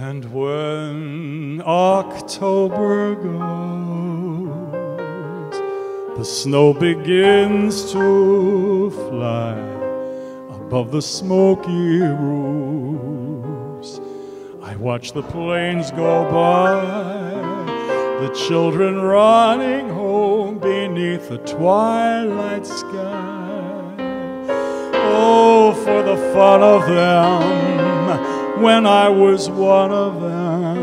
And when October goes, the snow begins to fly above the smoky roofs. I watch the planes go by, the children running home beneath the twilight sky. Oh, for the fun of them when I was one of them.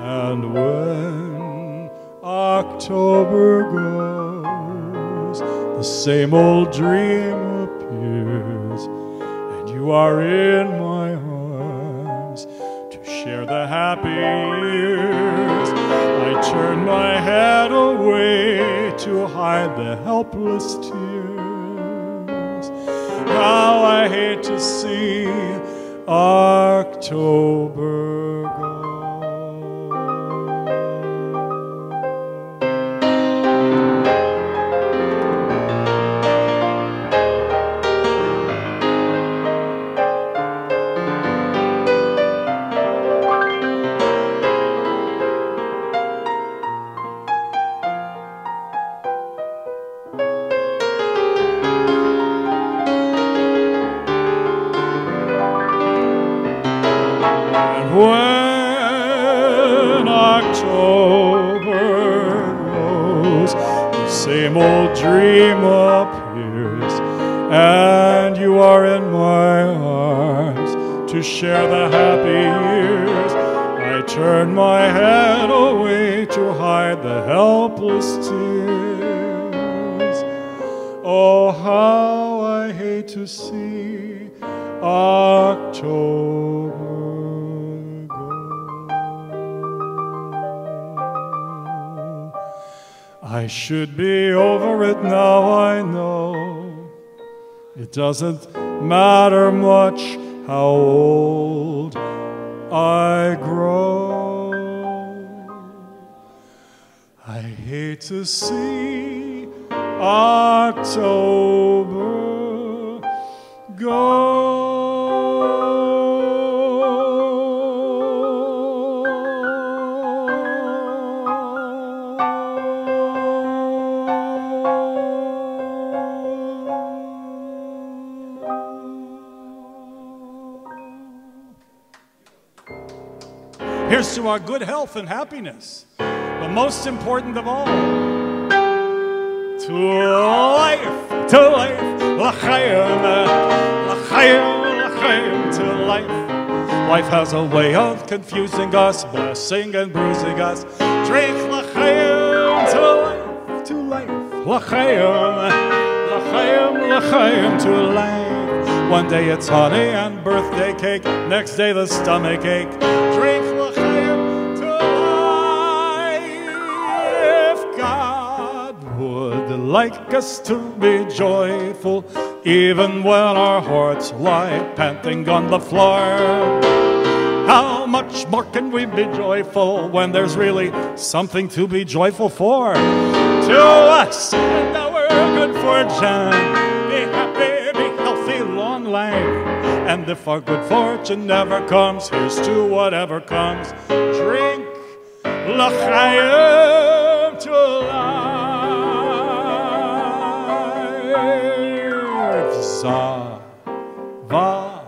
And when October goes, the same old dream appears, and you are in my arms to share the happy years. I turn my head away to hide the helpless tears. How I hate to see October go. Same old dream appears, and you are in my arms to share the happy years. I turn my head away to hide the helpless tears. Oh, how I hate to see October I should be over it now, I know. It doesn't matter much how old I grow. I hate to see October go. Here's to our good health and happiness, but most important of all, to life, to life, l'chaim, l'chaim, l'chaim, to life. Life has a way of confusing us, blessing and bruising us. Drink l'chaim, to life, to life, l'chaim, l'chaim, l'chaim, to life. One day it's honey and birthday cake, next day the stomach ache. Drink like us to be joyful, even when our hearts lie panting on the floor. How much more can we be joyful when there's really something to be joyful for? To us and our good fortune, be happy, be healthy, long life. And if our good fortune never comes, here's to whatever comes. Drink l'chaim life. Zava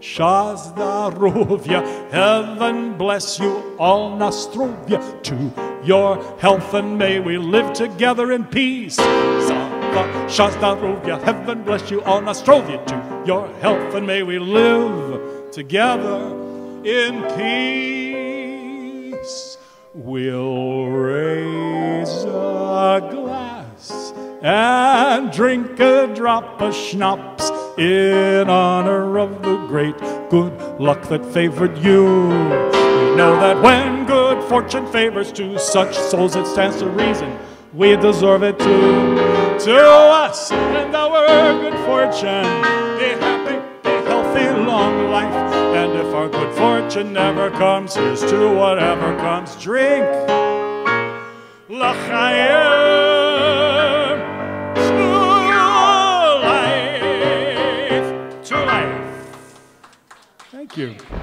Shazdarovia, heaven bless you all, Nostrovia, to your health and may we live together in peace. Zava Shazdarovia, heaven bless you all, Nostrovia, to your health and may we live together in peace. We'll drink a drop of schnapps in honor of the great good luck that favored you. We know that when good fortune favors to such souls, it stands two reason we deserve it too. To us and our good fortune, be happy, be healthy, long life. And if our good fortune never comes, here's to whatever comes. Drink l'chaim you.